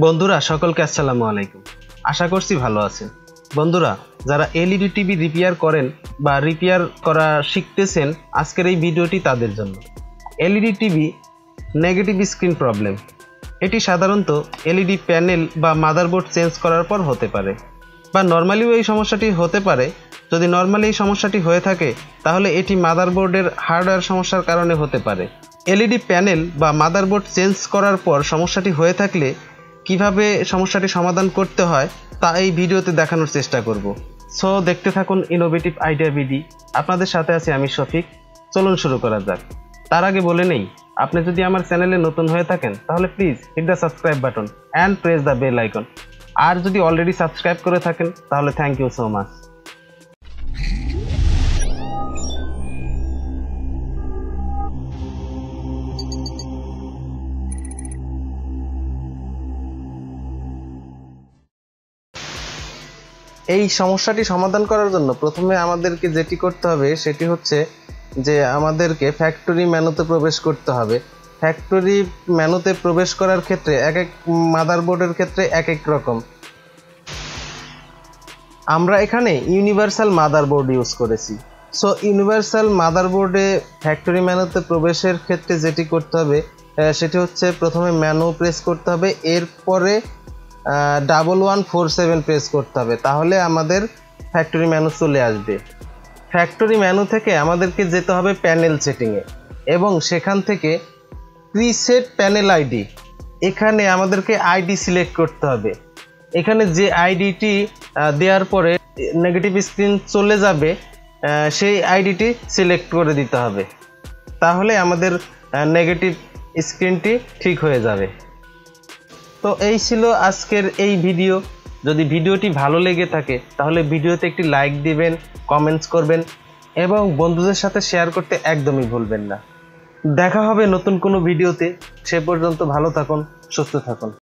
বন্ধুরা, সকলকে আসসালামু আলাইকুম। আশা করছি ভালো আছেন। বন্ধুরা, যারা এলইডি টিভি রিপেয়ার করেন বা রিপেয়ার করা শিখতেছেন, আজকের এই ভিডিওটি তাদের জন্য। LED TV negative screen problem. এটি সাধারণত এলইডি প্যানেল বা মাদারবোর্ড চেঞ্জ করার পর হতে পারে। বা নর্মালিও এই সমস্যাটি হতে পারে। যদি নর্মালি এই সমস্যাটি হয়ে থাকে, তাহলে এটি মাদারবোর্ডের হার্ডওয়্যার সমস্যার কারণে হতে পারে। এলইডি প্যানেল বা মাদারবোর্ড চেঞ্জ করার পর সমস্যাটি হয়ে থাকলে কীভাবে সমস্যাটি সমাধান করতে হয় তা এই ভিডিওতে দেখানোর চেষ্টা করব। সো দেখতে থাকুন ইনোভেটিভ আইডিয়া বিডি আপনাদের সাথে আছি আমি শফিক। চলুন শুরু করা যাক। তার আগে বলে নেই, আপনি যদি আমার চ্যানেলে নতুন হয়ে থাকেন, তাহলে please hit the subscribe button and press the bell icon আর যদি অলরেডি সাবস্ক্রাইব করে থাকেন, তাহলে থ্যাংক ইউ সো মাচ এই সমস্যাটি সমাধান করার জন্য প্রথমে আমাদেরকে যেটি করতে হবে সেটি হচ্ছে যে আমাদেরকে ফ্যাক্টরি মেনুতে প্রবেশ করতে হবে। ফ্যাক্টরি মেনুতে প্রবেশ করার ক্ষেত্রে এক এক মাদারবোর্ডের ক্ষেত্রে এক এক রকম। আমরা এখানে ইউনিভার্সাল মাদারবোর্ড ইউজ করেছি। সো ইউনিভার্সাল মাদারবোর্ডে ফ্যাক্টরি মেনুতে প্রবেশের ক্ষেত্রে যেটি করতে হবে সেটি হচ্ছে প্রথমে মেনু প্রেস করতে হবে। এরপরে double one four seven press করতে হবে, তাহলে আমাদের ফ্যাক্টরি ম্যানু চলে আসবে। ফ্যাক্টরি ম্যানু থেকে আমাদেরকে যেতে হবে প্যানেল সেটিংয়ে এবং সেখান থেকে প্রিসেট প্যানেল আইডি এখানে আমাদেরকে আইডি সিলেক্ট করতে হবে। এখানে যে আইডিটি দেওয়ার পরে নেগেটিভ স্ক্রিন চলে যাবে সেই আইডিটি সিলেক্ট করে দিতে হবে। তাহলে আমাদের নেগেটিভ স্ক্রিনটি ঠিক হয়ে যাবে। তো এই ছিল আজকের এই ভিডিও। যদি ভিডিওটি ভালো লেগে থাকে, তাহলে ভিডিওতে একটি লাইক দিবেন কমেন্টস করবেন, এবং বন্ধুদের সাথে শেয়ার করতে একদমই ভুলবেন না। দেখা হবে নতুন কোনো ভিডিওতে। সে পর্যন্ত ভালো থাকুন, সুস্থ থাকুন।